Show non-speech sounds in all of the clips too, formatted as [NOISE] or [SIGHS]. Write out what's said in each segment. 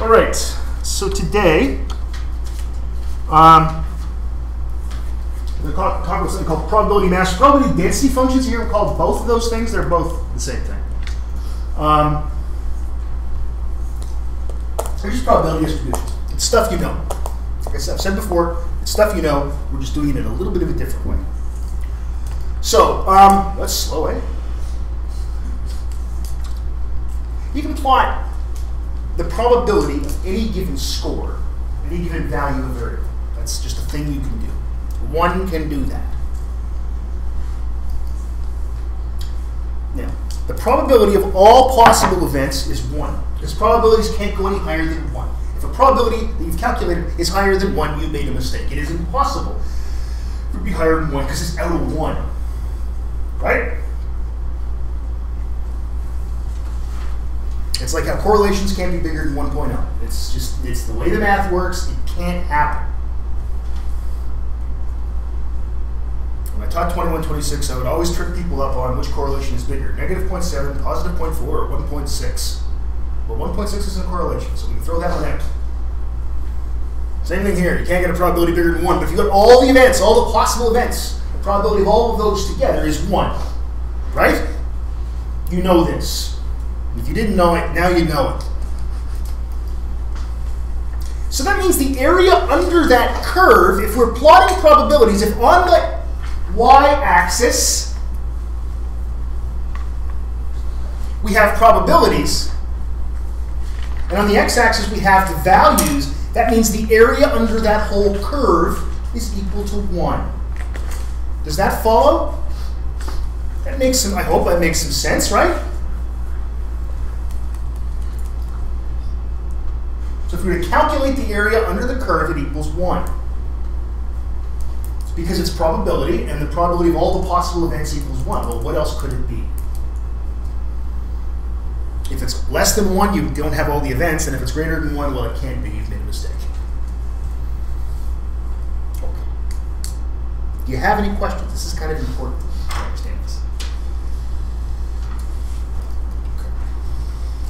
All right, so today, um, we talk about something called probability mass, probability density functions. Here we call both of those things. They're both the same thing. Um, they're just probability distributions. It's stuff you know. Like I said, I've said before, it's stuff you know. We're just doing it a little bit of a different way. So um, let's slow it. You can plot the probability of any given score, any given value of a variable. That's just a thing you can do. One can do that. Now, the probability of all possible events is 1, because probabilities can't go any higher than 1. If a probability that you've calculated is higher than 1, you made a mistake. It is impossible it to be higher than 1 because it's out of 1. Right? It's like how correlations can't be bigger than 1.0. It's just, it's the way the math works. It can't happen. When I taught 2126, I would always trip people up on which correlation is bigger, negative 0.7, positive 0.4, or 1.6. Well, 1.6 isn't a correlation, so we can throw that one out. Same thing here. You can't get a probability bigger than 1, but if you got all the events, all the possible events, the probability of all of those together is 1. Right? You know this. If you didn't know it, now you know it. So that means the area under that curve, if we're plotting probabilities, if on the y-axis we have probabilities, and on the x-axis we have the values, that means the area under that whole curve is equal to 1. Does that follow? That makes some, I hope that makes some sense, right? So if we were to calculate the area under the curve, it equals 1. It's because it's probability, and the probability of all the possible events equals 1. Well, what else could it be? If it's less than 1, you don't have all the events, and if it's greater than 1, well, it can't be. You've made a mistake. Okay. Do you have any questions? This is kind of important to understand this. Okay.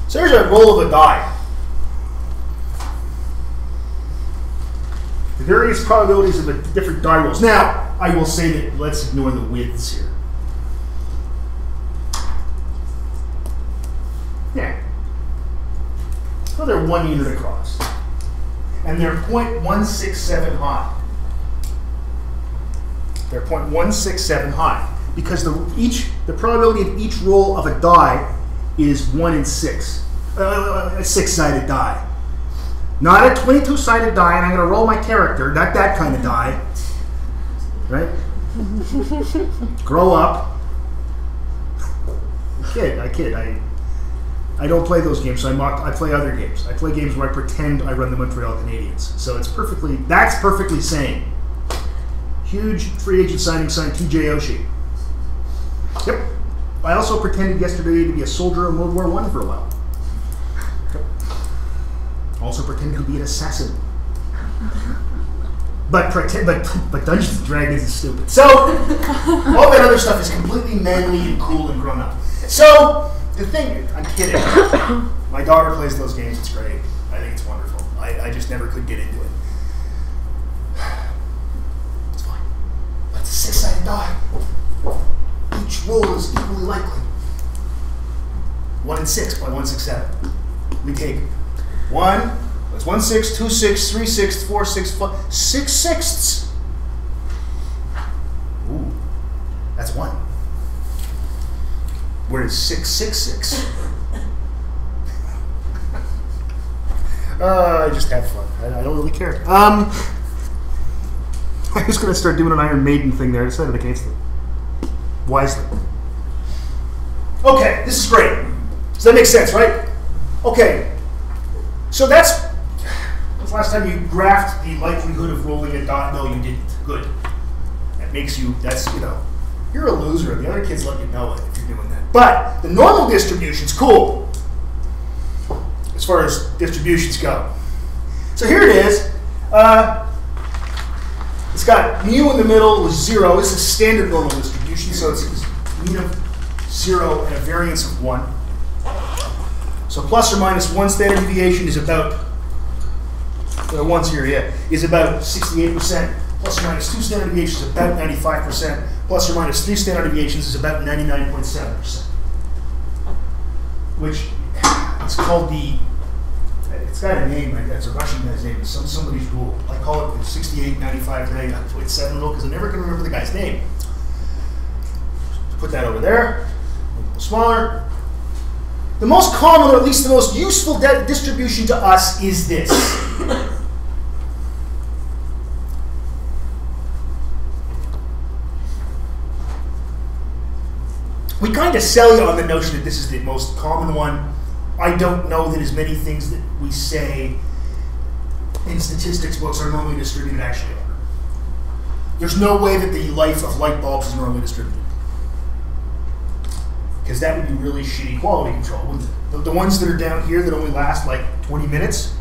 So here's a roll of a die. The various probabilities of the different die rolls. Now, I will say that let's ignore the widths here. Yeah. So they're one unit across. And they're 0.167 high. They're 0.167 high. Because the each the probability of each roll of a die is one in six. Uh, a six-sided die. Not a 22 sided die, and I'm going to roll my character, not that kind of die. Right? [LAUGHS] Grow up. I kid, I kid. I, I don't play those games, so I, mock, I play other games. I play games where I pretend I run the Montreal Canadiens. So it's perfectly, that's perfectly sane. Huge free agent signing signed TJ Oshie. Yep. I also pretended yesterday to be a soldier in World War One for a while. Also pretended to be an assassin. But pretend, but but Dungeons and Dragons is stupid. So all that other stuff is completely manly and cool and grown up. So the thing, I'm kidding. My daughter plays those games. It's great. I think it's wonderful. I, I just never could get into it. It's fine. It's a six-sided die. Each roll is equally likely. One in six by one six seven. We take one, that's one six, two six, three six, four six, five, six sixths. Ooh, that's one. Where is six six six? [LAUGHS] uh, I just have fun. I, I don't really care. Um, [LAUGHS] I was going to start doing an Iron Maiden thing there. I decided against it. Wisely. Okay, this is great. Does that make sense, right? Okay, so that's the last time you graphed the likelihood of rolling a dot. No, you didn't. Good. That makes you, that's, you know, you're a loser. The other kids let you know it if you're doing that. But the normal distribution's cool as far as distributions go. So here it is. Uh, it's got mu in the middle with zero. This is a standard normal distribution, so it's mean of zero and a variance of one. So plus or minus one standard deviation is about uh, the ones here, yeah, is about 68%, plus or minus two standard deviations is about 95%, plus or minus three standard deviations is about 99.7%. Which it's called the, it's got a name, it's a Russian guy's name, it's some, somebody's rule. I call it the 68, 95, 99.7 rule because I never can remember the guy's name. Put that over there, smaller. The most common, or at least the most useful distribution to us, is this. we kind of sell you on the notion that this is the most common one. I don't know that as many things that we say in statistics books are normally distributed actually are. There's no way that the life of light bulbs is normally distributed. Because that would be really shitty quality control. The, the ones that are down here that only last like 20 minutes,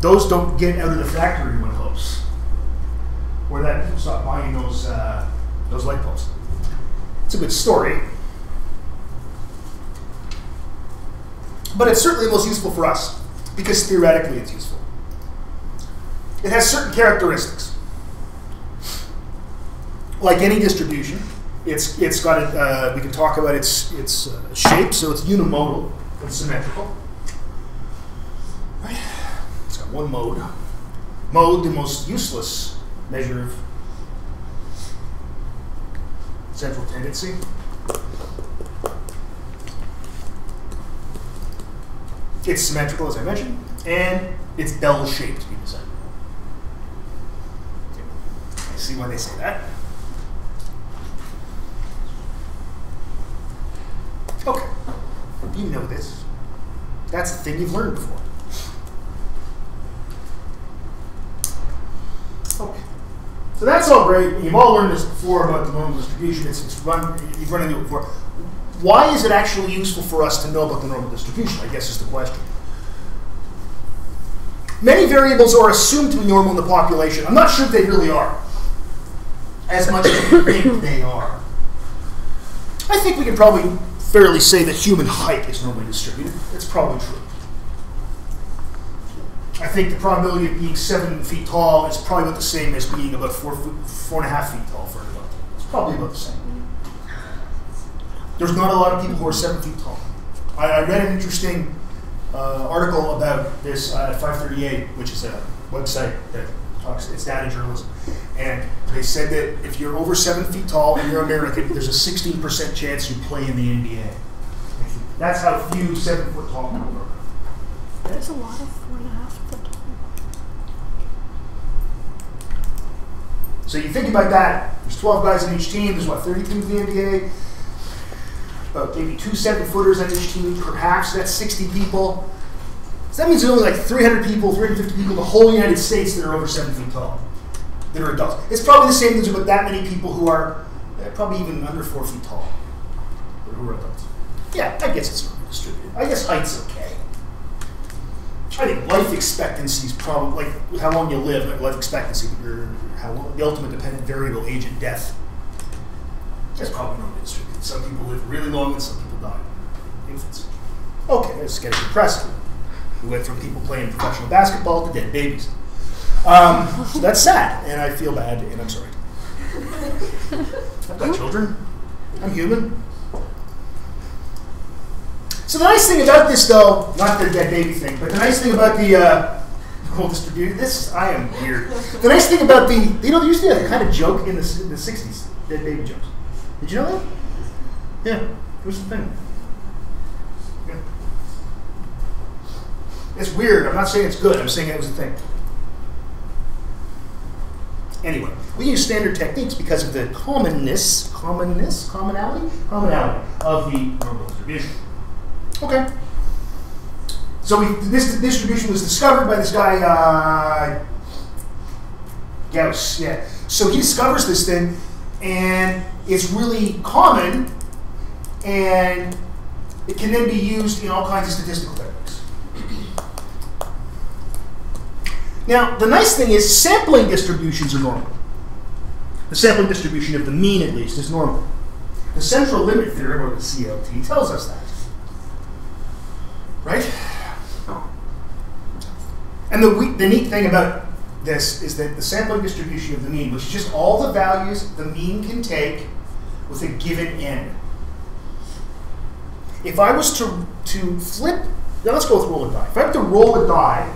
those don't get out of the factory when close. Or that stop buying those, uh, those light bulbs. It's a good story. But it's certainly most useful for us because theoretically it's useful. It has certain characteristics. Like any distribution, it's, it's got a, uh, we can talk about its, its uh, shape, so it's unimodal and symmetrical. Right? It's got one mode. Mode, the most useless measure of central tendency. It's symmetrical, as I mentioned, and it's bell-shaped, people say. I see why they say that. You know this. That's the thing you've learned before. Okay. So that's all great. You've all learned this before about the normal distribution. It's, it's run, you've run into it before. Why is it actually useful for us to know about the normal distribution, I guess is the question. Many variables are assumed to be normal in the population. I'm not sure if they really are, as much as we think they are. I think we can probably fairly say that human height is normally distributed. It's probably true. I think the probability of being seven feet tall is probably about the same as being about four, four and a half feet tall for an adult. It's probably about the same. There's not a lot of people who are seven feet tall. I, I read an interesting uh, article about this at 538, which is a website that talks, it's data journalism. And they said that if you're over seven feet tall and you're American, there's a 16% chance you play in the NBA. That's how few seven foot tall people are. There's a lot of four and a half foot tall. So you think about that. There's 12 guys on each team. There's what, 32 in the NBA? about maybe two seven footers on each team, perhaps that's 60 people. So that means there's only like 300 people, 350 people the whole United States that are over seven feet tall, that are adults. It's probably the same as about that many people who are uh, probably even under four feet tall, who are adults. Yeah, I guess it's distributed. I guess height's okay. I think life expectancy is probably like how long you live, like life expectancy, or how long, the ultimate dependent variable, age and death. That's probably not distributed. Some people live really long and some people die. Infants. Okay, that's getting depressing. We went from people playing professional basketball to dead babies. Um, so that's sad, and I feel bad, and I'm sorry. I've got children. I'm human. So the nice thing about this, though, not the dead baby thing, but the nice thing about the uh, whole distribution, this I am weird. The nice thing about the, you know, there used to be a kind of joke in the, in the '60s, dead baby jokes. Did you know that? Yeah, it was the thing. It's weird. I'm not saying it's good. I'm saying it was a thing. Anyway, we use standard techniques because of the commonness, commonness, commonality, commonality of the normal distribution. Okay. So we, this distribution was discovered by this guy uh, Gauss. Yeah. So he discovers this thing, and it's really common and it can then be used in all kinds of statistical techniques. Now, the nice thing is sampling distributions are normal. The sampling distribution of the mean, at least, is normal. The central limit theorem, or the CLT, tells us that. Right? And the, we- the neat thing about this is that the sampling distribution of the mean, which is just all the values the mean can take with a given n. If I was to, to flip, now let's go with roll a die. If I have to roll a die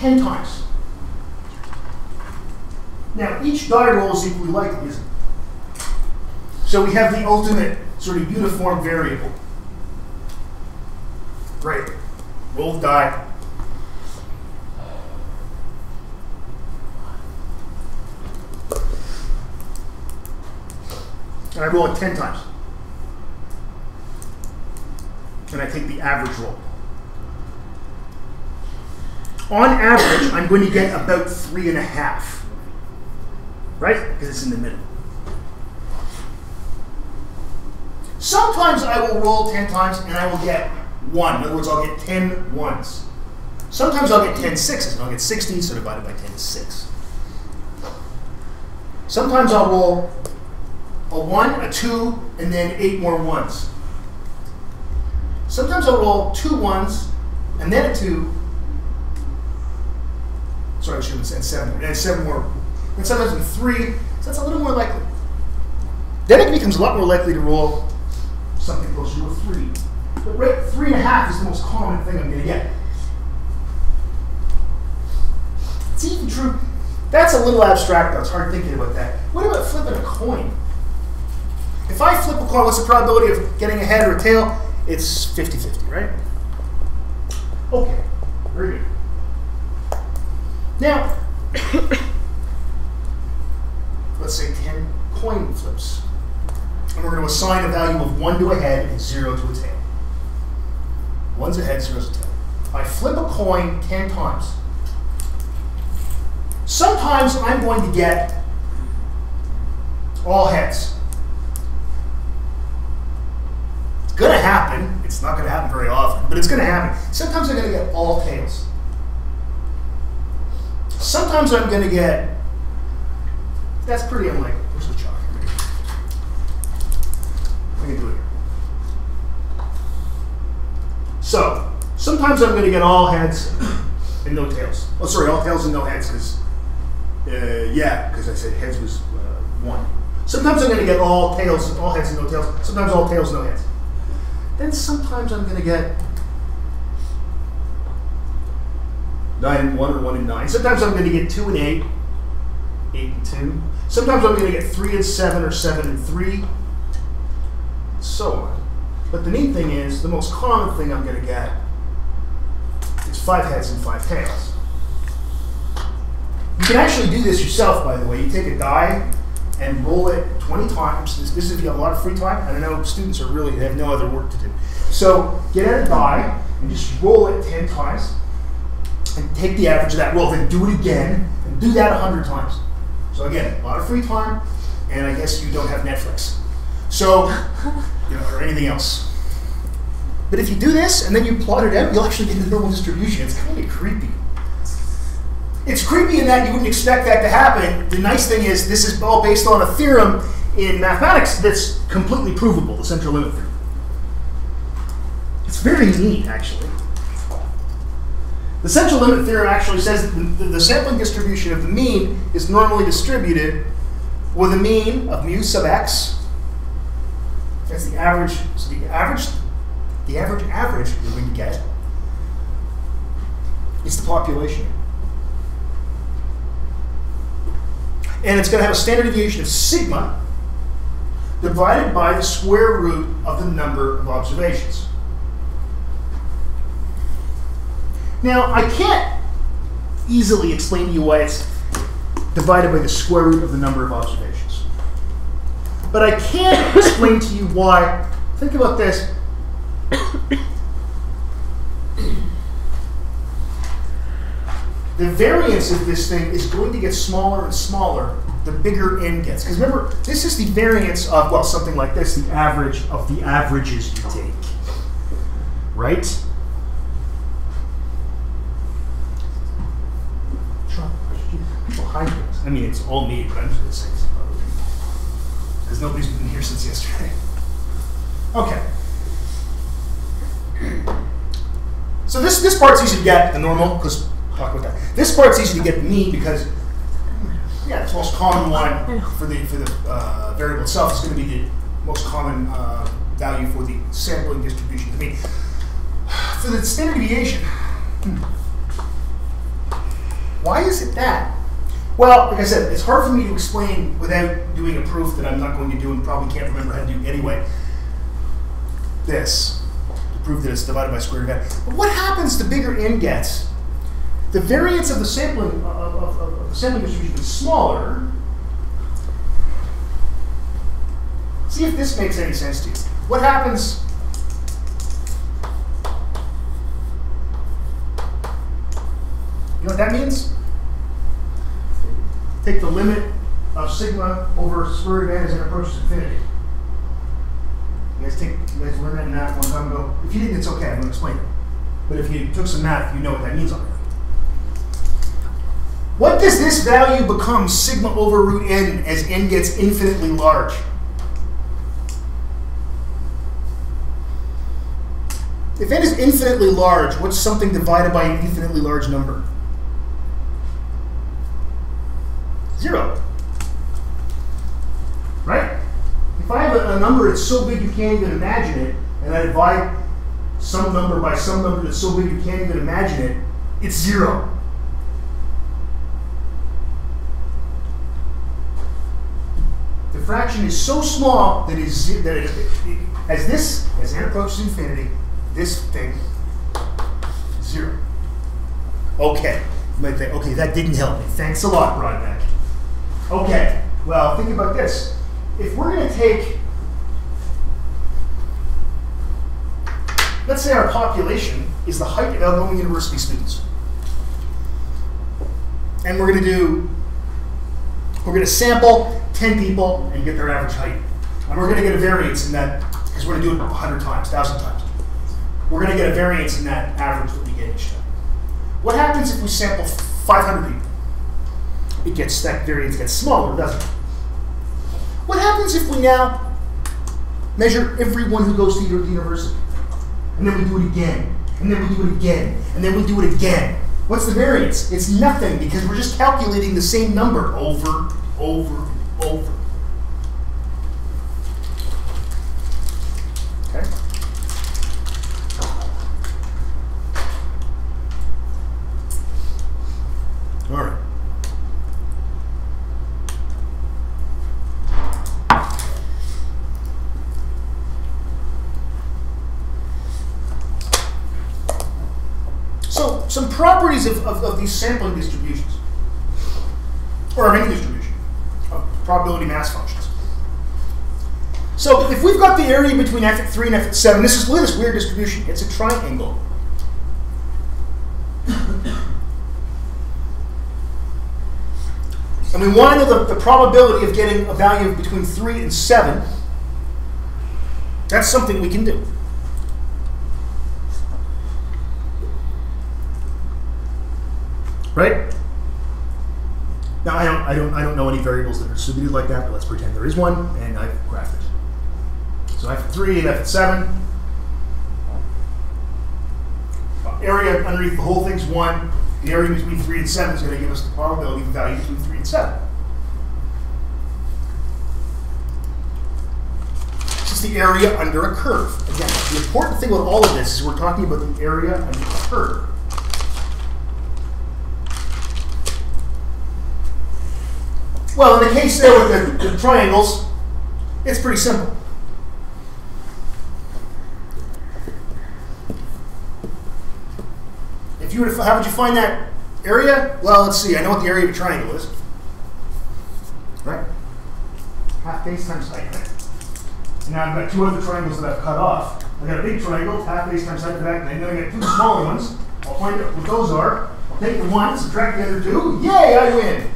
10 times, now each die roll is equally likely, isn't it? So we have the ultimate sort of uniform variable. Great. Roll die. And I roll it 10 times. And I take the average roll. On average, I'm going to get about three and a half. Right? Because it's in the middle. Sometimes I will roll 10 times and I will get one. In other words, I'll get 10 ones. Sometimes I'll get 10 sixes and I'll get 60, so divided by 10 is 6. Sometimes I'll roll a 1, a 2, and then 8 more ones. Sometimes I'll roll two ones and then a 2. Sorry, I should have said 7. And 7 more. And sometimes a 3. So that's a little more likely. Then it becomes a lot more likely to roll something closer to a 3. But right, 3 and a half is the most common thing I'm going to get. It's even true. That's a little abstract, though. It's hard thinking about that. What about flipping a coin? If I flip a coin, what's the probability of getting a head or a tail? It's 50 50, right? Okay, very good. Now, [COUGHS] let's say 10 coin flips. And we're going to assign a value of 1 to a head and 0 to a tail. One's a head, zero's a tail. I flip a coin 10 times. Sometimes I'm going to get all heads. It's going to happen. It's not going to happen very often, but it's going to happen. Sometimes I'm going to get all tails. Sometimes I'm going to get. That's pretty unlikely. Where's the chalk? We can do it here. So, sometimes I'm going to get all heads and no tails. Oh, sorry, all tails and no heads, because, uh, yeah, because I said heads was uh, one. Sometimes I'm going to get all tails, all heads and no tails. Sometimes all tails, and no heads. Then sometimes I'm going to get nine and one or one and nine. Sometimes I'm going to get two and eight, eight and two. Sometimes I'm going to get three and seven or seven and three, so on. But the neat thing is, the most common thing I'm going to get is five heads and five tails. You can actually do this yourself, by the way. You take a die and roll it 20 times. This, this is if you have a lot of free time. I don't know, students are really, they have no other work to do. So get out a die and just roll it 10 times and take the average of that roll, then do it again and do that 100 times. So again, a lot of free time, and I guess you don't have Netflix. So, you know, or anything else. But if you do this and then you plot it out, you'll actually get the normal distribution. It's kind of creepy. It's creepy in that you wouldn't expect that to happen. The nice thing is this is all based on a theorem in mathematics that's completely provable, the central limit theorem. It's very neat, actually. The central limit theorem actually says that the, sampling distribution of the mean is normally distributed with a mean of mu sub x. That's the average. So the average, the average average you're going to get is the population. And it's going to have a standard deviation of sigma divided by the square root of the number of observations. Now, I can't easily explain to you why it's divided by the square root of the number of observations. But I can [COUGHS] explain to you why. Think about this. the variance of this thing is going to get smaller and smaller the bigger n gets. Because remember, this is the variance of, well, something like this, the average of the averages you take. Right? People hide things. I mean, it's all me, but I'm just going to say this. Because nobody's been here since yesterday. [LAUGHS] Okay. So this, this part's easy to get, the normal, because talk about that. This part's easy to get me because, yeah, it's the most common one for the for the uh, variable itself is going to be the most common uh, value for the sampling distribution. I mean, [SIGHS] for the standard deviation, hmm, why is it that? Well, like I said, it's hard for me to explain without doing a proof that I'm not going to do and probably can't remember how to do anyway. This to prove that it's divided by square root of n. But what happens the bigger n gets? The variance of the sampling of, of, of, of the sampling distribution is smaller. See if this makes any sense to you. What happens? You know what that means? Take the limit of sigma over square root of n as it approaches infinity. You guys take, you guys learned that math one time ago. If you didn't, it's okay. I'm to explain it. But if you took some math, you know what that means already. What does this value become sigma over root n as n gets infinitely large? If n is infinitely large, what's something divided by an infinitely large number? Zero. Right? If I have a, a, number that's so big you can't even imagine it, and I divide some number by some number that's so big you can't even imagine it, it's zero. The fraction is so small that, is, that it, it, as this, as n approaches infinity, this thing, zero. Okay. You might think, okay, that didn't help me. Thanks a lot, Brodbeck. Okay, well, think about this. If we're going to take, let's say our population is the height of Algoma University students. And we're going to do, we're going to sample 10 people and get their average height. And we're going to get a variance in that, because we're going to do it 100 times, 1,000 times. We're going to get a variance in that average that we get each time. What happens if we sample 500 people? It gets that variance gets smaller, doesn't it? What happens if we now measure everyone who goes to the university? And then we do it again, and then we do it again, and then we do it again. What's the variance? It's nothing because we're just calculating the same number over, over, over. Okay? All right. So, some properties of, of, of, these sampling distributions, or of any distribution, of probability mass functions. So, if we've got the area between f at 3 and f at 7, this is, look at this weird distribution. It's a triangle. and we want to know the, the probability of getting a value of between 3 and 7. That's something we can do. Right? Now I don't, I don't, I don't know any variables that are distributed like that, but let's pretend there is one, and I've graphed it. So f at three and f at seven. Area underneath the whole thing's one. The area between three and seven is going to give us the probability value between three and seven. This is the area under a curve. Again, the important thing with all of this is we're talking about the area under a curve. Well, in the case there with the, the triangles, it's pretty simple. If you were to, how would you find that area? Well, let's see. I know what the area of a triangle is. Right? Half base times height. And now I've got two other triangles that I've cut off. I've got a big triangle, half base times height that, and then I've got two smaller ones. I'll find out what those are. I'll take the one, subtract the other two. Yay, I win!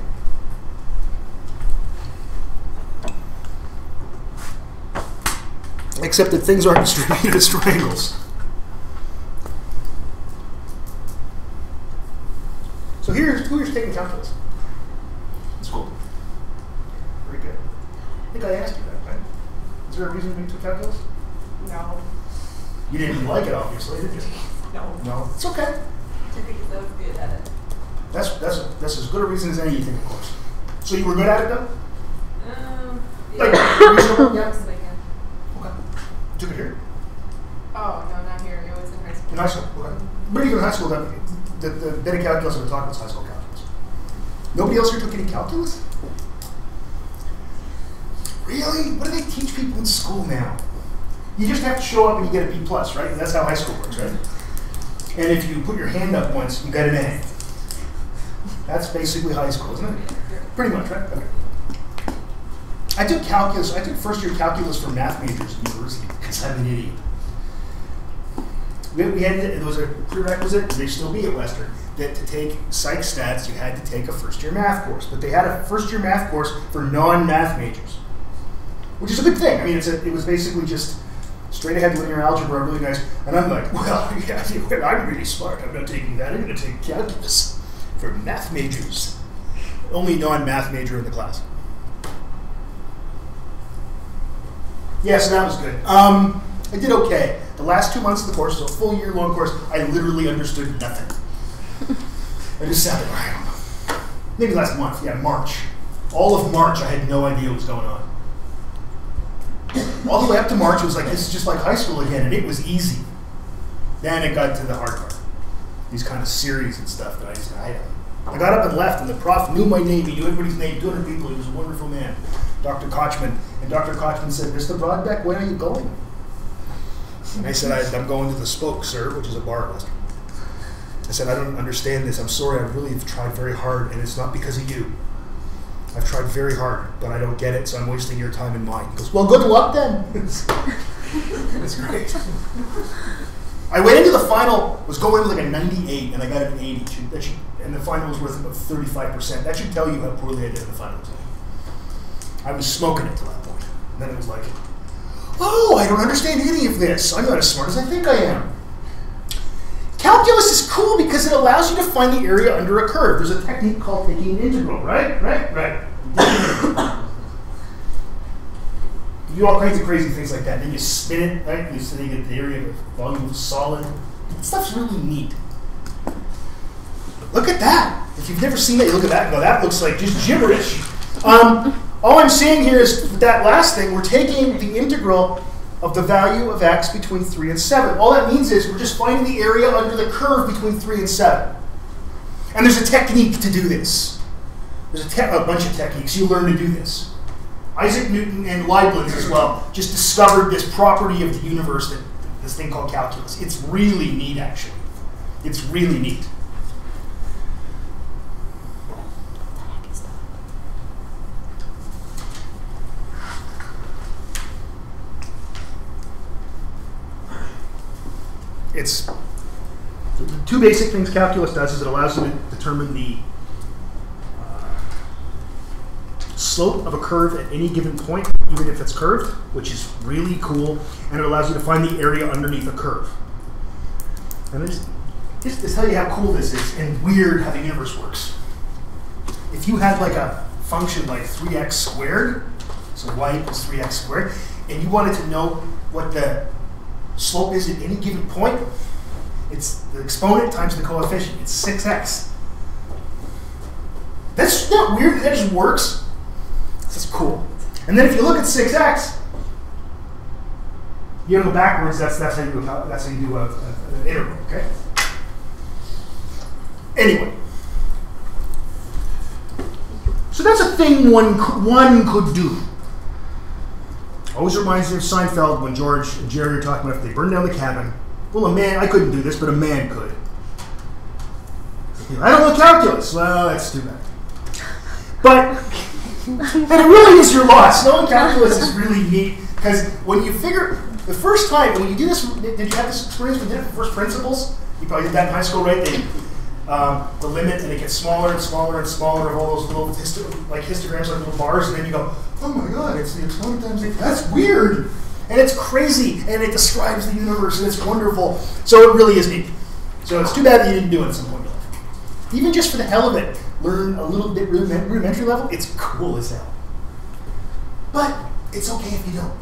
Except that things aren't [LAUGHS] distributed as triangles. So here's who's taking calculus. It's cool. Very good. I think I asked you that, right? Is there a reason you took calculus? No. You didn't like it, obviously, did you? No. No. It's okay. Took it because I was good at it. That's, that's, that's as good a reason as any you think, of course. So you were good at it though? Um, Like, reasonable? Yeah. Best as I can. Okay. You took it here? Oh, no, not here. It was in high school. But even in high school, that, the, the of calculus we're talking about is high school calculus. Nobody else here took any calculus? Really? What do they teach people in school now? You just have to show up and you get a B plus, right? And that's how high school works, right? And if you put your hand up once, you get an A. That's basically high school, isn't it? Pretty much, right? Okay. I took calculus. I took first year calculus for math majors in university because I'm an idiot. We, we had it was a prerequisite. They still be at Western that to take psych stats you had to take a first year math course. But they had a first year math course for non math majors, which is a good thing. I mean, it's a, it was basically just straight ahead linear algebra, really nice. And I'm like, [LAUGHS] well, yeah, I'm really smart. I'm not taking that. I'm going to take calculus for math majors. Only non math major in the class. Yeah, so that was good. Um, I did okay. The last two months of the course, so a full year long course, I literally understood nothing. [LAUGHS] I just sat there, I don't know. Maybe last month, yeah, March. All of March, I had no idea what was going on. All the way up to March, it was like, this is just like high school again, and it was easy. Then it got to the hard part. These kind of series and stuff that I just, I, I got up and left, and the prof knew my name. He knew everybody's name, 200 people. He was a wonderful man, Dr. Kochman. And Dr. Kochman said, Mr. Brodbeck, where are you going? And I said, I, I'm going to the Spoke, sir, which is a bar Western. I said, I don't understand this. I'm sorry. I really have tried very hard, and it's not because of you. I've tried very hard, but I don't get it, so I'm wasting your time and mine. He goes, Well, good luck then. [LAUGHS] That's great. I went into the final, was going with like a 98, and I got an 80. That should, and the final was worth about 35%. That should tell you how poorly I did in the final. I was smoking it to that point. And then it was like, oh, I don't understand any of this. I'm not as smart as I think I am. Calculus is cool because it allows you to find the area under a curve. There's a technique called taking an integral, right? Right? Right. You do all kinds of crazy things like that. Then you spin it, right? You so you get the area of a volume of a solid. That stuff's really neat. Look at that. If you've never seen that, you look at that and go, that looks like just gibberish. Um, all I'm saying here is that last thing, we're taking the integral of the value of x between 3 and 7. All that means is we're just finding the area under the curve between 3 and 7. And there's a technique to do this. There's a, a bunch of techniques. You learn to do this. Isaac Newton and Leibniz as well just discovered this property of the universe, that this thing called calculus. It's really neat, actually. It's really neat. It's two basic things calculus does is it allows you to determine the uh, slope of a curve at any given point, even if it's curved, which is really cool, and it allows you to find the area underneath a curve. And this, this to tell you how cool this is and weird how the universe works. If you had like a function like 3x squared, so y equals 3x squared, and you wanted to know what the slope is at any given point, it's the exponent times the coefficient. It's 6x. That's not weird. That just works. This is cool. And then if you look at 6x, you go backwards. That's that's how you do a, that's how you do a, a, an integral. Okay. Anyway, so that's a thing one one could do. Always reminds me of Seinfeld when George and Jerry are talking about if they burn down the cabin. Well, a man, I couldn't do this, but a man could. I don't know calculus. Well, that's too bad. But, and it really is your loss. Knowing calculus is really neat because when you figure, the first time, when you do this, did you have this experience when you did it for first principles? You probably did that in high school, right? They, um, the limit, and it gets smaller and smaller and smaller of all those little histo- like histograms, like little bars, and then you go, oh my god, it's the exponent times That's weird, and it's crazy, and it describes the universe, and it's wonderful. So it really is neat. So it's too bad that you didn't do it at some point in life. Even just for the hell of it, learn a little bit rudiment- rudimentary level. It's cool as hell. But it's okay if you don't.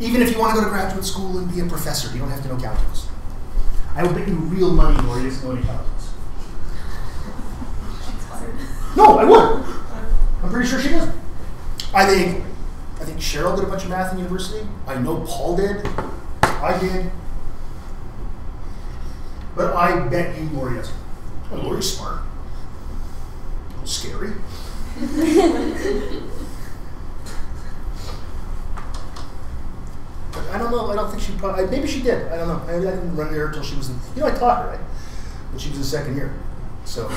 Even if you want to go to graduate school and be a professor, you don't have to know calculus. I will bet you real money Lori doesn't know any calculus. No, I would. I'm pretty sure she does. I think I think Cheryl did a bunch of math in university. I know Paul did. I did. But I bet you Lori doesn't. Oh, Lori's smart. A little scary. [LAUGHS] I don't know. I don't think she probably. Maybe she did. I don't know. I, I didn't run into her until she was in. You know, I taught her, right? But she was in second year. So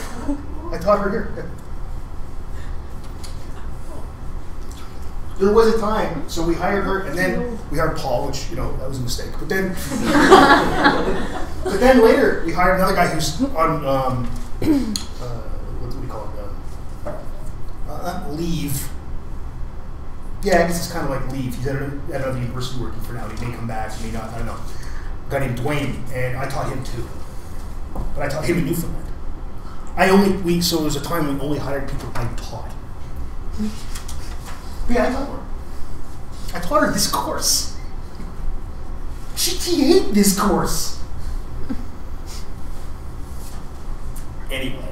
I taught her here. Yeah. There was a time, so we hired her, and then we hired Paul, which you know that was a mistake. But then, [LAUGHS] but then later we hired another guy who's on um, uh, what do we call it? Uh, leave. Yeah, I guess it's kind of like leave. He's at, at another university working for now. He may come back, he may not. I don't know. A guy named Dwayne, and I taught him too. But I taught him in Newfoundland. I only we so there was a time we only hired people I taught. Yeah, I taught her. I taught her this course. She TA'd this course. Anyway.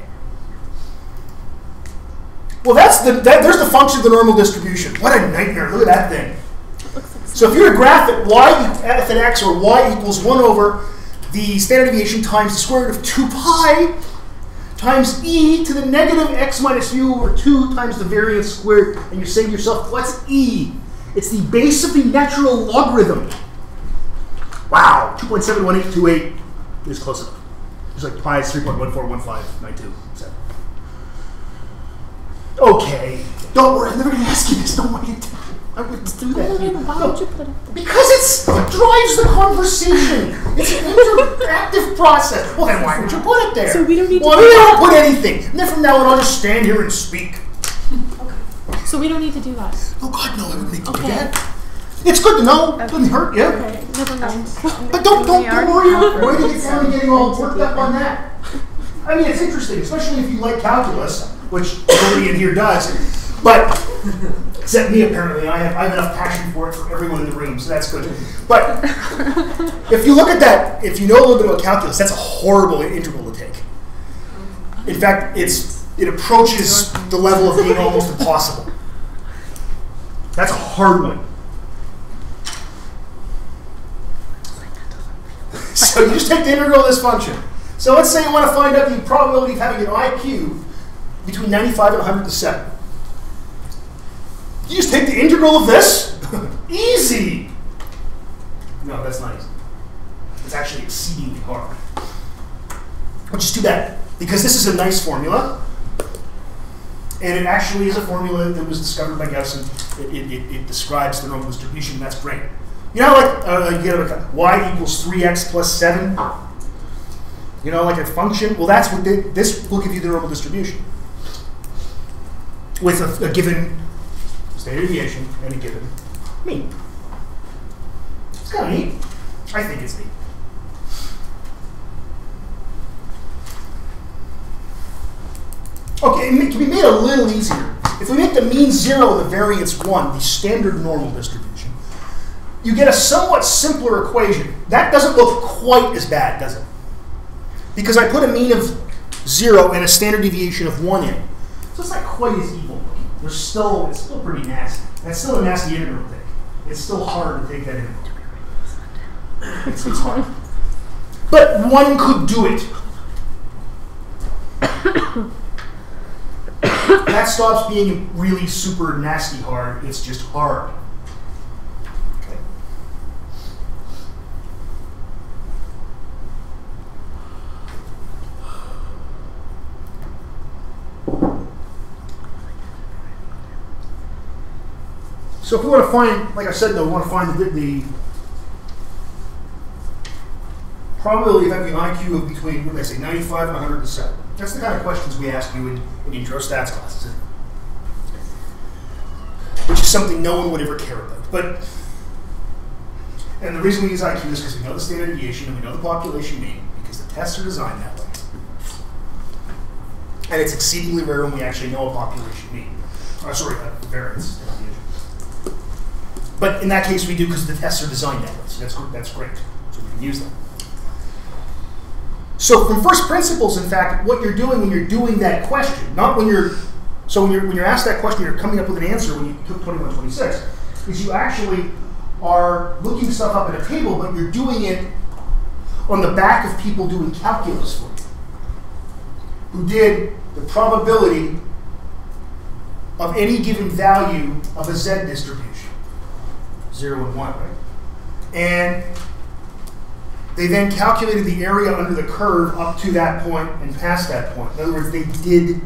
Well, that's the that, there's the function of the normal distribution. What a nightmare! Look at that thing. So if you're to graph it, y f and x or y equals one over the standard deviation times the square root of two pi times e to the negative x minus u over 2 times the variance squared, and you say to yourself, what's e? It's the base of the natural logarithm. Wow, 2.71828 is close enough. It's like pi is 3.141592. Okay, don't worry, I'm never to ask you this. Don't worry. I wouldn't do that. Why would you put it? Because it's, it drives the conversation. It's an interactive process. Well, then why would you put it there? So we don't need to Well, we don't put anything. And then from now on, I'll just stand here and speak. Okay. So we don't need to do that. Oh God, no! I would make you do Okay. that. It's good to know. It doesn't hurt yeah. Okay, never mind. But don't don't, don't worry. Why do you get getting all worked up on that? I mean, it's interesting, especially if you like calculus, which nobody in here does. But except me, apparently, I have I have enough passion for it for everyone in the room, so that's good. But [LAUGHS] if you look at that, if you know a little bit about calculus, that's a horrible integral to take. In fact, it's it approaches the level of being almost impossible. That's a hard one. So you just take the integral of this function. So let's say you want to find out the probability of having an IQ between 95 and 107. You just take the integral of this. [LAUGHS] easy. No, that's not easy. It's actually exceedingly hard. Which is too bad, because this is a nice formula. And it actually is a formula that was discovered by Gauss, and it, it, it, describes the normal distribution. That's great. You know, like uh, you get a y equals three x plus seven. You know, like a function. Well, that's what the, this will give you the normal distribution with a, a given standard deviation and a given mean. It's kind of neat. I think it's neat. Okay, it can be made a little easier. If we make the mean zero and the variance one, the standard normal distribution, you get a somewhat simpler equation. That doesn't look quite as bad, does it? Because I put a mean of zero and a standard deviation of one in. So it's not quite as looking. There's still, it's still pretty nasty. That's still a nasty integral thing. It's still hard to take that integral. It's, [LAUGHS] it's hard. But one could do it. [COUGHS] that stops being really super nasty hard. It's just hard. So if we want to find, like I said, though, we want to find the, the probability of having an IQ of between, what did I say, 95 and 107. That's the kind of questions we ask you in, in intro stats classes, which is something no one would ever care about. But, and the reason we use IQ is because we know the standard deviation and we know the population mean, because the tests are designed that way. And it's exceedingly rare when we actually know a population mean. Oh, uh, sorry, a variance. But in that case, we do because the tests are designed that way. So that's, that's great. So we can use them. So from first principles, in fact, what you're doing when you're doing that question, not when you're So when you're, when you're asked that question, you're coming up with an answer when you took 2126, is you actually are looking stuff up at a table, but you're doing it on the back of people doing calculus for you, who did the probability of any given value of a z distribution, zero and one, right? And they then calculated the area under the curve up to that point and past that point. In other words, they did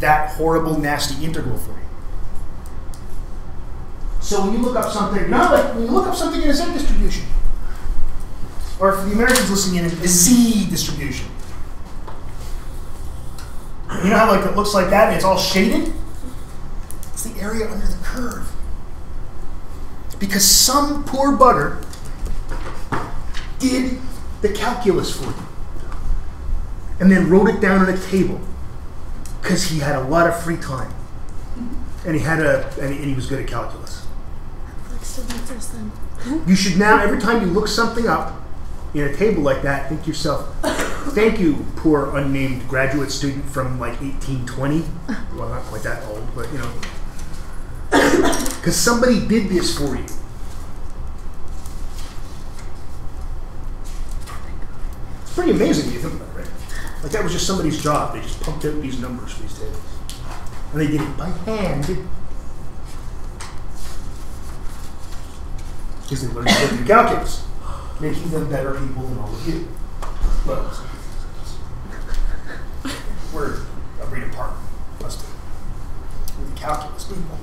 that horrible, nasty integral for you. So when you look up something, not like when you look up something in a z distribution, or for the Americans listening in, a z distribution. You know how like it looks like that and it's all shaded? It's the area under the curve. Because some poor butter did the calculus for you and then wrote it down on a table because he had a lot of free time and he had a and he, and he was good at calculus. Netflix deletes us then. You should now every time you look something up in a table like that, think to yourself, "Thank you, poor unnamed graduate student from like 1820." Well, not quite that old, but you know, because somebody did this for you. It's pretty amazing when you think about it, right? Like that was just somebody's job. They just pumped out these numbers for these tables, and they did it by hand. Because they learned to do calculus, making them better people than all of you. But we're a [LAUGHS] breed apart, must be. We're the calculus people.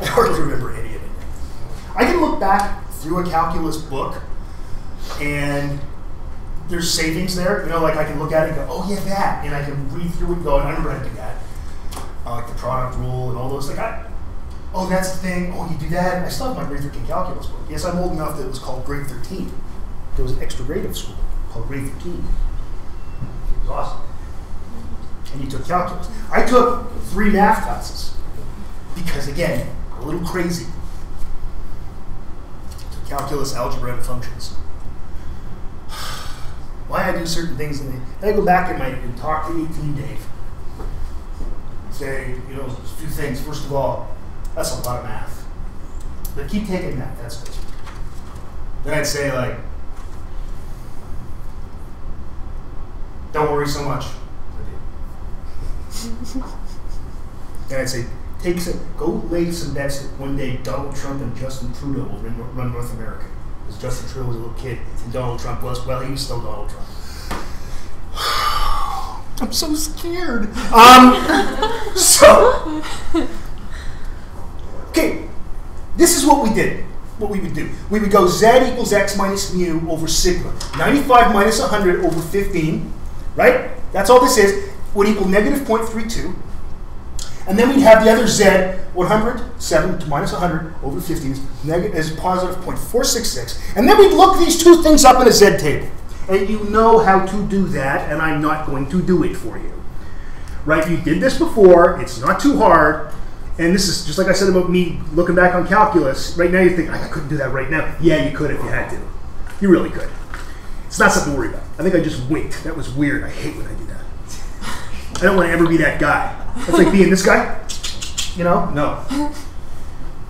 I hardly remember any of it. I can look back through a calculus book and there's savings there. You know, like I can look at it and go, oh yeah, that, and I can read through it and go, I remember to do that. Uh, like the product rule and all those. Like I, oh that's the thing. Oh, you do that. I still have my grade 13 calculus book. Yes, I'm old enough that it was called grade 13. There was an extra grade of school called grade 13. It was awesome. And you took calculus. I took three math classes because again, a little crazy. Calculus, algebra, and functions [SIGHS] why I do certain things, and I go back and, my, and talk to 18 Dave. Say, you know, a few things. First of all, that's a lot of math. But keep taking that, that's good. Then I'd say, like, don't worry so much. [LAUGHS] then I'd say, take some, go lay some bets that one day Donald Trump and Justin Trudeau will run, run North America. Because Justin Trudeau was a little kid, and Donald Trump was, well, he was still Donald Trump. [SIGHS] I'm so scared. Um, [LAUGHS] so, okay, this is what we did. What we would do. We would go z equals x minus mu over sigma. 95 minus 100 over 15, right? That's all this is. Would equal negative 0.32. And then we'd have the other z, 100, 7 to minus 100 over 15 is, positive 0.466. And then we'd look these two things up in a z table. And you know how to do that, and I'm not going to do it for you. Right? You did this before, it's not too hard. And this is just like I said about me looking back on calculus. Right now you think, I couldn't do that right now. Yeah, you could if you had to. You really could. It's not something to worry about. I think I just winked. That was weird. I hate when I do. I don't want to ever be that guy. That's like being this guy. You know? No. [LAUGHS]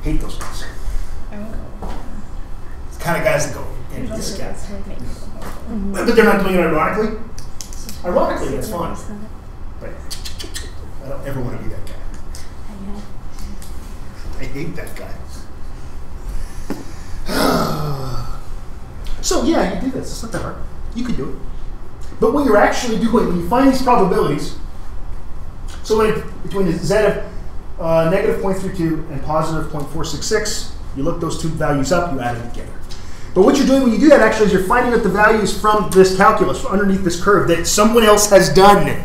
Hate those guys. i don't It's the kind of guys that go, and this guy. But they're not doing it ironically. Ironically, that's fine. But I don't ever want to be that guy. I hate that guy. [SIGHS] so yeah, you do this. It's not that hard. You could do it. But what you're actually doing when you find these probabilities, so between the z of uh, negative 0.32 and positive 0.466, you look those two values up, you add them together. But what you're doing when you do that actually is you're finding out the values from this calculus, from underneath this curve, that someone else has done.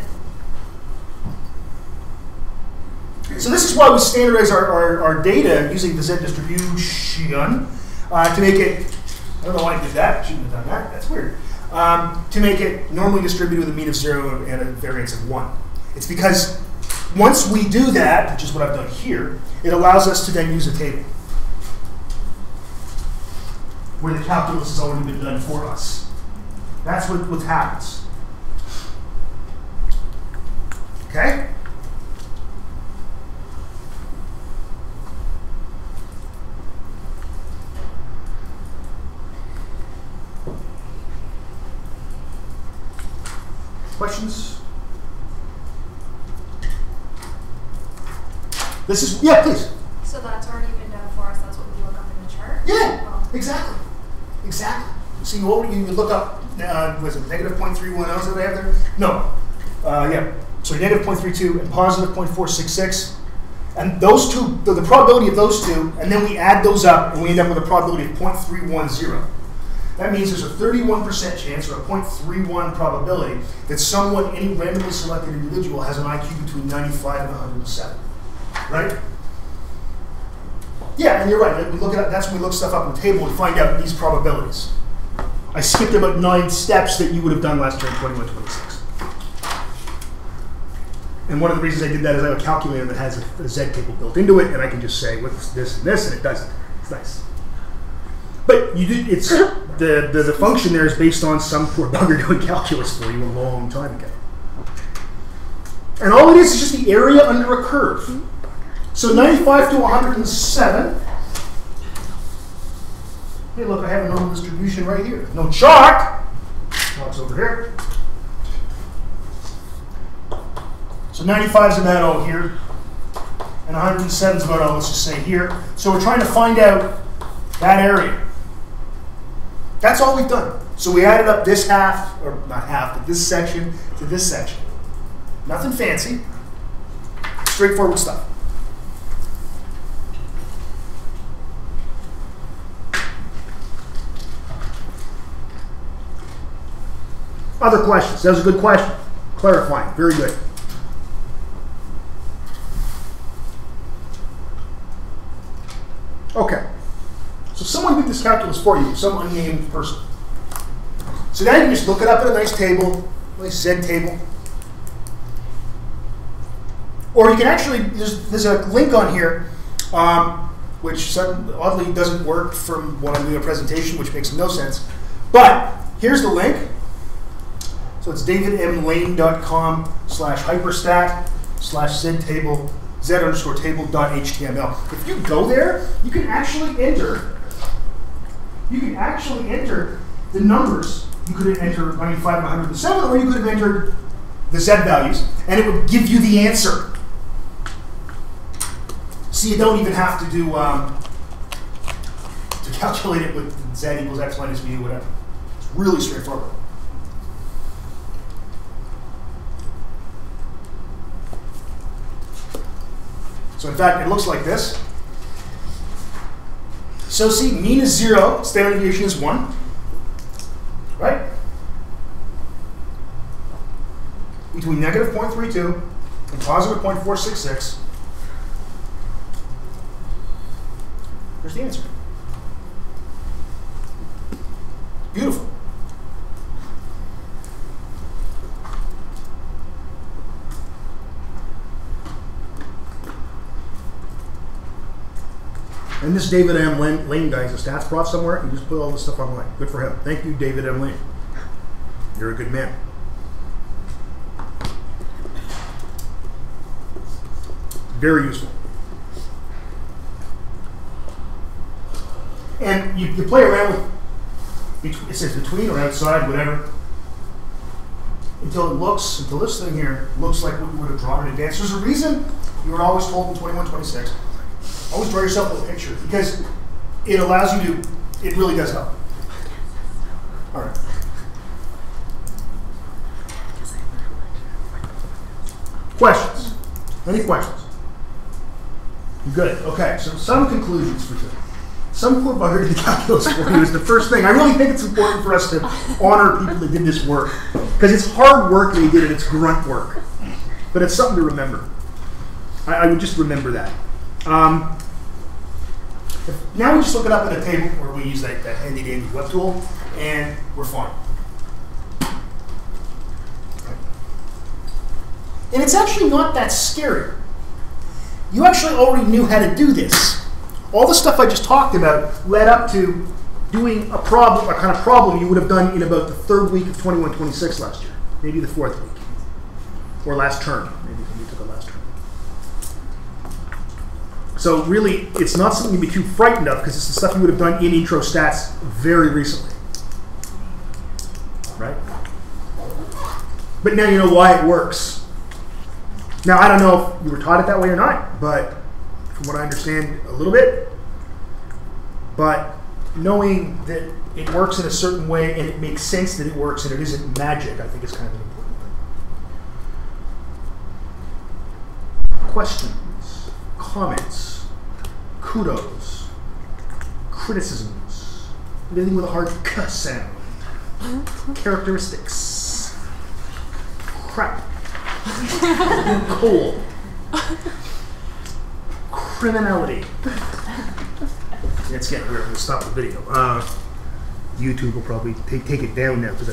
So this is why we standardize our, our, our data using the z distribution uh, to make it, I don't know why I did that, shouldn't have done that, that's weird, um, to make it normally distributed with a mean of zero and a variance of one. It's because once we do that, which is what I've done here, it allows us to then use a table where the calculus has already been done for us. That's what, what happens. Okay? Questions? This is, yeah, please. So that's already been done for us, that's what we look up in the chart? Yeah, exactly. Exactly. See, what you, you look up, uh, was it negative 0.310 is that they have there? No. Uh, yeah. So negative 0.32 and positive 0.466. And those two, the, the probability of those two, and then we add those up and we end up with a probability of 0.310. That means there's a 31% chance or a 0.31 probability that someone, any randomly selected individual, has an IQ between 95 and 107. Right? Yeah, and you're right. We look at that's when we look stuff up on the table and find out these probabilities. I skipped about nine steps that you would have done last year in 21, 26. And one of the reasons I did that is I have a calculator that has a, a Z table built into it, and I can just say what's this and this, and it does it. It's nice. But you did, it's the, the the function there is based on some poor bugger [LAUGHS] doing calculus for you a long time ago. And all it is is just the area under a curve. So 95 to 107. Hey, look, I have a normal distribution right here. No chalk. Chalk's over here. So 95 is about all here. And 107 is about all, let's just say here. So we're trying to find out that area. That's all we've done. So we added up this half, or not half, but this section to this section. Nothing fancy. Straightforward stuff. Other questions? That was a good question. Clarifying. Very good. Okay. So someone did this calculus for you, some unnamed person. So now you can just look it up in a nice table, nice Z table. Or you can actually, there's, there's a link on here, um, which oddly doesn't work from when I'm doing a presentation, which makes no sense. But here's the link. So it's davidmlane.com slash hyperstat slash ztable, z underscore table dot html. If you go there, you can actually enter, you can actually enter the numbers. You could have entered 95 and 107, or you could have entered the z values, and it would give you the answer. So you don't even have to do, um, to calculate it with z equals x minus mu, whatever. It's really straightforward. So in fact, it looks like this. So see, mean is zero, standard deviation is one, right? Between negative 0.32 and positive 0.466, there's the answer. Beautiful. This David M. Lane, Lane guy is a stats prof somewhere. He just put all this stuff online. Good for him. Thank you, David M. Lane. You're a good man. Very useful. And you, you play around with, it says between or outside, whatever, until it looks, until this thing here looks like what you would have drawn in advance. There's a reason you were always told in 2126 always draw yourself a little picture because it allows you to, it really does help. All right. Questions? Any questions? Good. Okay. So some conclusions for today. Some bugger did the calculus for you is the first thing. I really think it's important for us to honor people that did this work because it's hard work they did and It's grunt work, but it's something to remember. I, I would just remember that. Um, if- now we just look it up at a table where we use that, that handy dandy web tool, and we're fine. And it's actually not that scary. You actually already knew how to do this. All the stuff I just talked about led up to doing a problem, a kind of problem you would have done in about the third week of 2126 last year, maybe the fourth week, or last term. Maybe you took a last term. So really, it's not something to be too frightened of because it's the stuff you would have done in intro stats very recently, right? but now you know why it works. Now I don't know if you were taught it that way or not, but from what I understand a little bit, but knowing that it works in a certain way and it makes sense that it works and it isn't magic, I think is kind of an important thing. Questions, comments, kudos, criticisms, anything with a hard k sound, characteristics, crap, [LAUGHS] cool, criminality. Let's get we're gonna stop the video. Uh, YouTube will probably take, take it down now because